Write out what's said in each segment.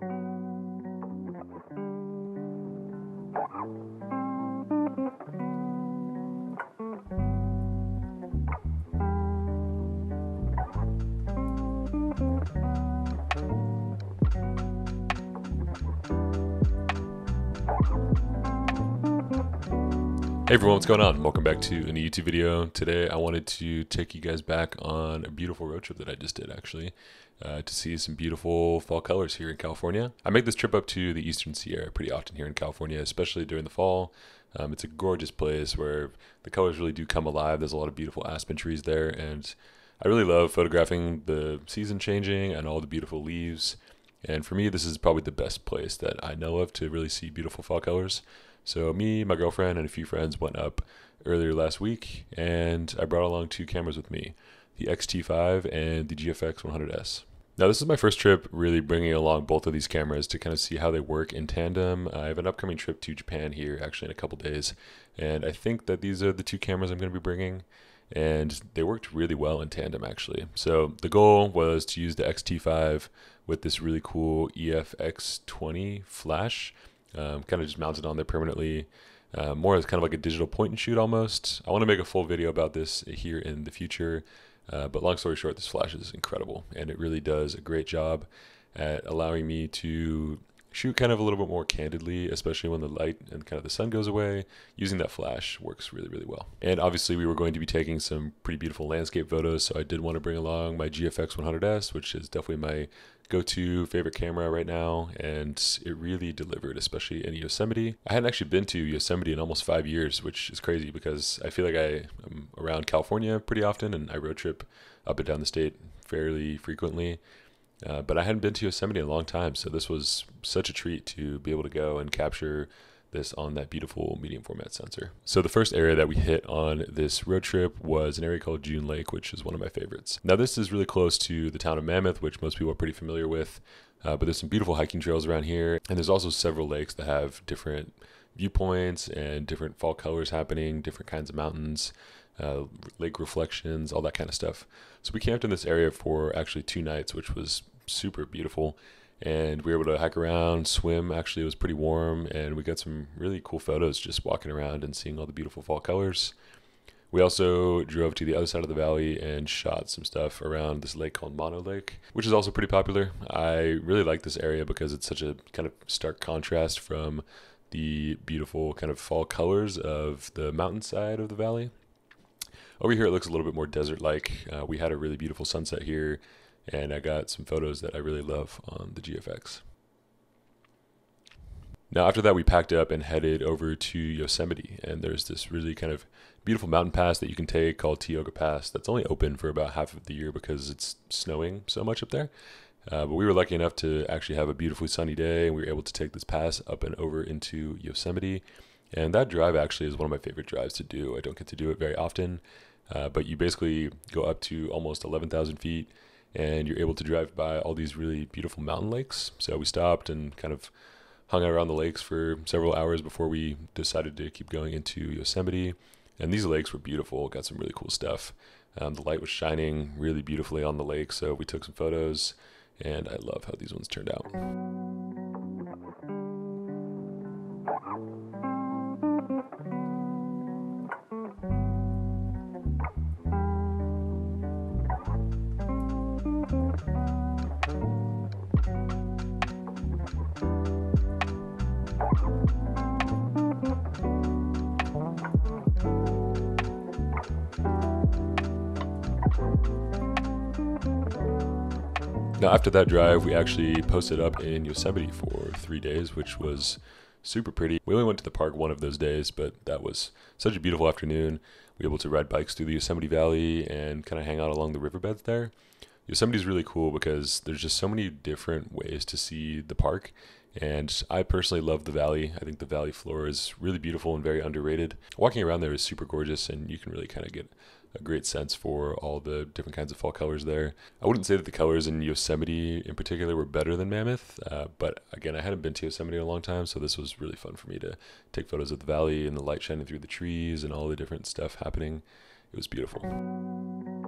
Thank you. Hey everyone, what's going on? Welcome back to a new YouTube video. Today I wanted to take you guys back on a beautiful road trip that I just did actually uh, to see some beautiful fall colors here in California. I make this trip up to the Eastern Sierra pretty often here in California, especially during the fall. Um, it's a gorgeous place where the colors really do come alive. There's a lot of beautiful aspen trees there and I really love photographing the season changing and all the beautiful leaves. And for me, this is probably the best place that I know of to really see beautiful fall colors. So me, my girlfriend, and a few friends went up earlier last week, and I brought along two cameras with me, the X-T5 and the GFX 100S. Now this is my first trip really bringing along both of these cameras to kind of see how they work in tandem. I have an upcoming trip to Japan here actually in a couple days, and I think that these are the two cameras I'm going to be bringing and they worked really well in tandem actually. So the goal was to use the X-T5 with this really cool EFX20 flash um, kind of just mounted on there permanently. Uh, more as kind of like a digital point and shoot almost. I want to make a full video about this here in the future, uh, but long story short, this flash is incredible and it really does a great job at allowing me to shoot kind of a little bit more candidly, especially when the light and kind of the sun goes away. Using that flash works really, really well. And obviously, we were going to be taking some pretty beautiful landscape photos, so I did want to bring along my GFX 100S, which is definitely my go-to favorite camera right now, and it really delivered, especially in Yosemite. I hadn't actually been to Yosemite in almost five years, which is crazy because I feel like I am around California pretty often, and I road trip up and down the state fairly frequently. Uh, but I hadn't been to Yosemite in a long time, so this was such a treat to be able to go and capture this on that beautiful medium format sensor. So the first area that we hit on this road trip was an area called June Lake, which is one of my favorites. Now this is really close to the town of Mammoth, which most people are pretty familiar with, uh, but there's some beautiful hiking trails around here, and there's also several lakes that have different viewpoints and different fall colors happening, different kinds of mountains, uh, lake reflections, all that kind of stuff. So we camped in this area for actually two nights, which was super beautiful. And we were able to hike around, swim. Actually, it was pretty warm, and we got some really cool photos just walking around and seeing all the beautiful fall colors. We also drove to the other side of the valley and shot some stuff around this lake called Mono Lake, which is also pretty popular. I really like this area because it's such a kind of stark contrast from the beautiful kind of fall colors of the mountainside of the valley. Over here, it looks a little bit more desert like. Uh, we had a really beautiful sunset here and I got some photos that I really love on the GFX. Now, after that, we packed up and headed over to Yosemite, and there's this really kind of beautiful mountain pass that you can take called Tioga Pass that's only open for about half of the year because it's snowing so much up there. Uh, but we were lucky enough to actually have a beautifully sunny day, and we were able to take this pass up and over into Yosemite. And that drive actually is one of my favorite drives to do. I don't get to do it very often, uh, but you basically go up to almost 11,000 feet and you're able to drive by all these really beautiful mountain lakes. So we stopped and kind of hung out around the lakes for several hours before we decided to keep going into Yosemite. And these lakes were beautiful, got some really cool stuff. Um, the light was shining really beautifully on the lake, so we took some photos, and I love how these ones turned out. Now, after that drive, we actually posted up in Yosemite for three days, which was super pretty. We only went to the park one of those days, but that was such a beautiful afternoon. We were able to ride bikes through the Yosemite Valley and kind of hang out along the riverbeds there. Yosemite is really cool because there's just so many different ways to see the park. And I personally love the valley. I think the valley floor is really beautiful and very underrated. Walking around there is super gorgeous, and you can really kind of get a great sense for all the different kinds of fall colors there. I wouldn't say that the colors in Yosemite in particular were better than Mammoth, uh, but again, I hadn't been to Yosemite in a long time, so this was really fun for me to take photos of the valley and the light shining through the trees and all the different stuff happening. It was beautiful.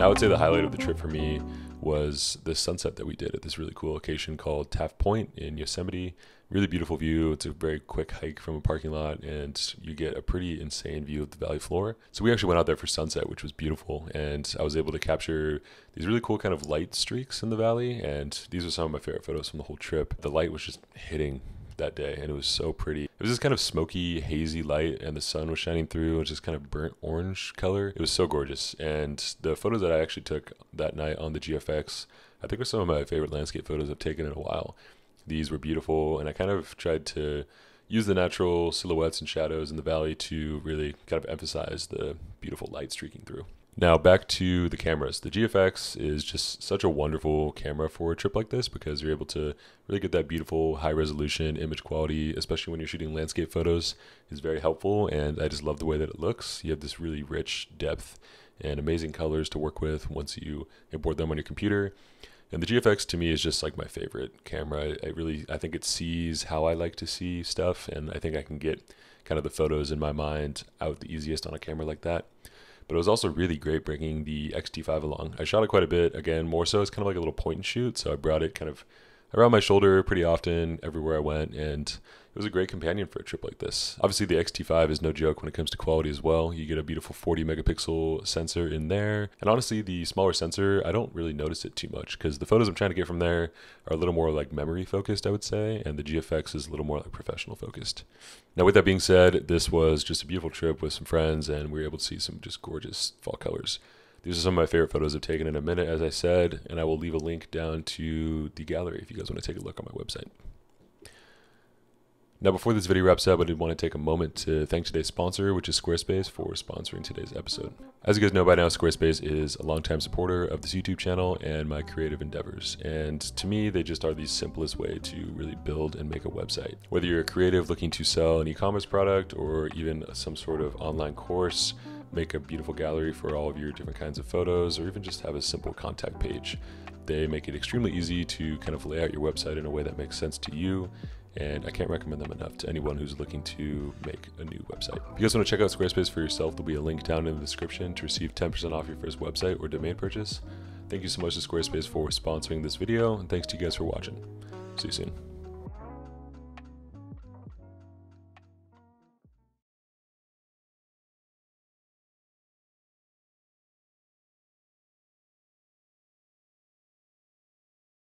I would say the highlight of the trip for me was the sunset that we did at this really cool location called Taft Point in Yosemite. Really beautiful view. It's a very quick hike from a parking lot, and you get a pretty insane view of the valley floor. So we actually went out there for sunset, which was beautiful, and I was able to capture these really cool kind of light streaks in the valley. And these are some of my favorite photos from the whole trip. The light was just hitting that day and it was so pretty. It was this kind of smoky, hazy light and the sun was shining through. It was just kind of burnt orange color. It was so gorgeous. And the photos that I actually took that night on the GFX, I think were some of my favorite landscape photos I've taken in a while. These were beautiful and I kind of tried to use the natural silhouettes and shadows in the valley to really kind of emphasize the beautiful light streaking through. Now back to the cameras. The GFX is just such a wonderful camera for a trip like this because you're able to really get that beautiful high resolution image quality, especially when you're shooting landscape photos, is very helpful and I just love the way that it looks. You have this really rich depth and amazing colors to work with once you import them on your computer. And the GFX to me is just like my favorite camera. I really I think it sees how I like to see stuff and I think I can get kind of the photos in my mind out the easiest on a camera like that but it was also really great bringing the X-T5 along. I shot it quite a bit, again, more so it's kind of like a little point and shoot, so I brought it kind of around my shoulder pretty often everywhere I went, and it was a great companion for a trip like this. Obviously, the X-T5 is no joke when it comes to quality as well. You get a beautiful 40 megapixel sensor in there. And honestly, the smaller sensor, I don't really notice it too much because the photos I'm trying to get from there are a little more like memory focused, I would say, and the GFX is a little more like professional focused. Now, with that being said, this was just a beautiful trip with some friends, and we were able to see some just gorgeous fall colors. These are some of my favorite photos I've taken in a minute, as I said, and I will leave a link down to the gallery if you guys want to take a look on my website. Now, before this video wraps up, I did want to take a moment to thank today's sponsor, which is Squarespace, for sponsoring today's episode. As you guys know by now, Squarespace is a longtime supporter of this YouTube channel and my creative endeavors. And to me, they just are the simplest way to really build and make a website. Whether you're a creative looking to sell an e commerce product or even some sort of online course, make a beautiful gallery for all of your different kinds of photos, or even just have a simple contact page. They make it extremely easy to kind of lay out your website in a way that makes sense to you and I can't recommend them enough to anyone who's looking to make a new website. If you guys want to check out Squarespace for yourself, there'll be a link down in the description to receive 10% off your first website or domain purchase. Thank you so much to Squarespace for sponsoring this video, and thanks to you guys for watching. See you soon.